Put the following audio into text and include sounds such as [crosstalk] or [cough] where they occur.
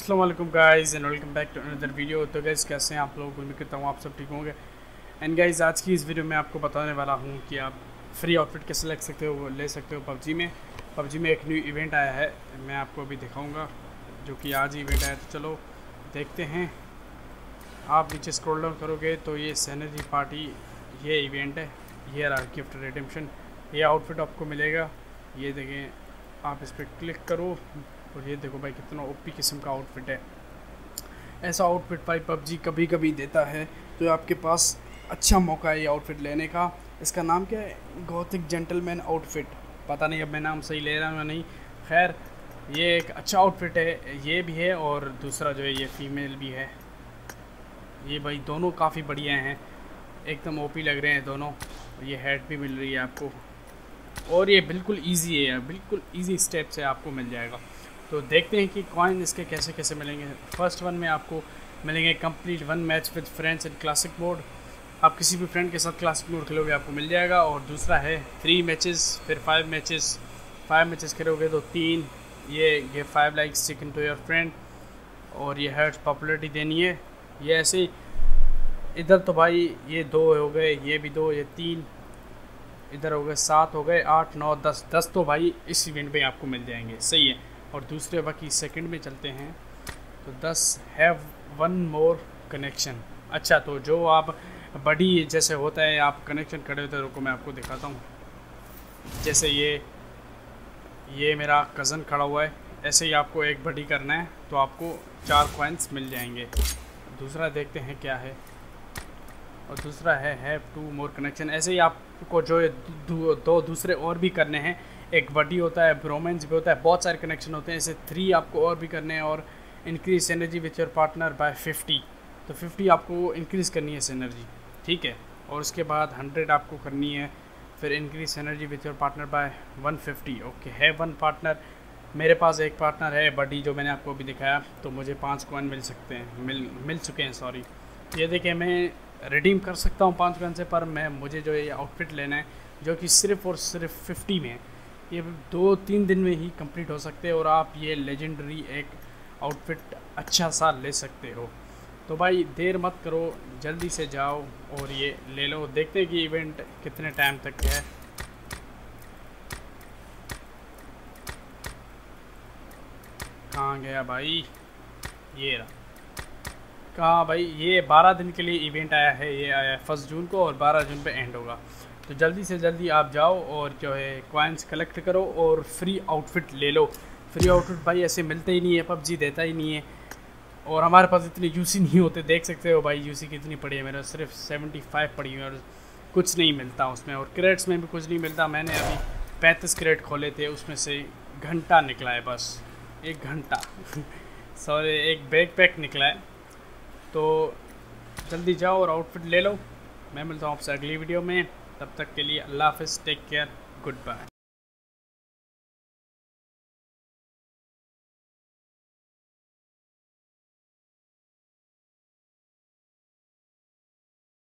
Aslam guys and welcome back to another video तो guys कैसे हैं आप लोग? उम्मीद करता हूँ आप सब ठीक होंगे। एंड गाइज़ आज की इस वीडियो में आपको बताने वाला हूँ कि आप फ्री आउटफिट कैसे ले सकते हो ले सकते हो पबजी में। पबजी में एक न्यू इवेंट आया है, मैं आपको अभी दिखाऊँगा, जो कि आज ही इवेंट आया तो चलो, देखते हैं। आप नीचे स्क्रॉल डाउन करोगे तो ये सैनरी पार्टी ये इवेंट है। ये गिफ्ट रिडेम्पशन ये आउटफिट आपको मिलेगा। ये देखें, आप इस पर क्लिक करो। और ये देखो भाई कितना ओपी किस्म का आउटफिट है। ऐसा आउटफिट भाई पबजी कभी कभी देता है तो आपके पास अच्छा मौका है ये आउटफिट लेने का। इसका नाम क्या है? गौतिक जेंटलमैन आउटफिट पता नहीं अब मैं नाम सही ले रहा हूँ या नहीं। खैर, ये एक अच्छा आउटफिट है, ये भी है और दूसरा जो है ये फीमेल भी है। ये भाई दोनों काफ़ी बढ़िया हैं। एकदम ओपी लग रहे हैं दोनों। ये हेड भी मिल रही है आपको। और ये बिल्कुल इजी है, बिल्कुल इजी स्टेप से आपको मिल जाएगा। तो देखते हैं कि कॉइन इसके कैसे कैसे मिलेंगे। फ़र्स्ट वन में आपको मिलेंगे complete one match with friends in classic mode आप किसी भी फ्रेंड के साथ क्लासिक मोड खेलोगे, आपको मिल जाएगा। और दूसरा है थ्री मैचेस फिर फाइव मैचेस फाइव मैचेस खेलोगे तो तीन। ये ये five like chicken to your friend और ये हर्ट पॉपुलरिटी देनी है। ये ऐसे इधर तो भाई ये दो हो गए, ये भी दो, ये तीन। इधर हो गए, सात हो गए, आठ, नौ, दस। दस तो भाई इस इवेंट में आपको मिल जाएँगे। सही है। और दूसरे बाकी सेकंड में चलते हैं तो दस हैव वन मोर कनेक्शन अच्छा तो जो आप बड़ी, जैसे होता है, आप कनेक्शन खड़े होते रुको, मैं आपको दिखाता हूँ। जैसे ये ये मेरा कज़न खड़ा हुआ है, ऐसे ही आपको एक बडी करना है तो आपको चार कॉइन्स मिल जाएँगे। दूसरा देखते हैं क्या है। और दूसरा है हैव टू मोर कनेक्शन ऐसे ही आपको जो दो दूसरे और भी करने हैं। एक बडी होता है ब्रोमेंस भी होता है, बहुत सारे कनेक्शन होते हैं। ऐसे थ्री आपको और भी करने हैं और increase energy with your partner by fifty तो फिफ्टी आपको इंक्रीज़ करनी है एनर्जी ठीक है? और उसके बाद हंड्रेड आपको करनी है, फिर increase energy with your partner by one fifty okay है वन पार्टनर मेरे पास एक पार्टनर है बडी जो मैंने आपको अभी दिखाया। तो मुझे पाँच कॉइन मिल सकते हैं, मिल मिल चुके हैं सॉरी ये देखिए, मैं रिडीम कर सकता हूँ पाँच कॉइन से, पर मैं, मुझे जो ये आउटफिट लेना है, जो कि सिर्फ़ और सिर्फ़ फिफ्टी में ये दो तीन दिन में ही कंप्लीट हो सकते हैं और आप ये लेजेंडरी एक आउटफिट अच्छा सा ले सकते हो। तो भाई, देर मत करो, जल्दी से जाओ और ये ले लो। देखते हैं कि इवेंट कितने टाइम तक है। कहाँ गया भाई? ये रहा। कहाँ भाई, ये बारह दिन के लिए इवेंट आया है, ये आया है फ़र्स्ट जून को और बारह जून पे एंड होगा। तो जल्दी से जल्दी आप जाओ और जो है कॉइन्स कलेक्ट करो और फ्री आउटफिट ले लो। फ्री आउटफिट भाई ऐसे मिलते ही नहीं है, पबजी देता ही नहीं है। और हमारे पास इतने यूसी नहीं होते, देख सकते हो भाई यूसी कितनी पड़ी है मेरा, सिर्फ़ सेवेंटी फाइव पड़ी है और कुछ नहीं मिलता उसमें। और क्रेड्स में भी कुछ नहीं मिलता, मैंने अभी पैंतीस क्रेड खोले थे, उसमें से घंटा निकला है बस, एक घंटा। [laughs] सॉरी एक बैग पैक निकला है। तो जल्दी जाओ और आउटफिट ले लो। मैं मिलता हूँ आपसे अगली वीडियो में। तब तक के लिए अल्लाह हाफ़ टेक केयर गुड बाय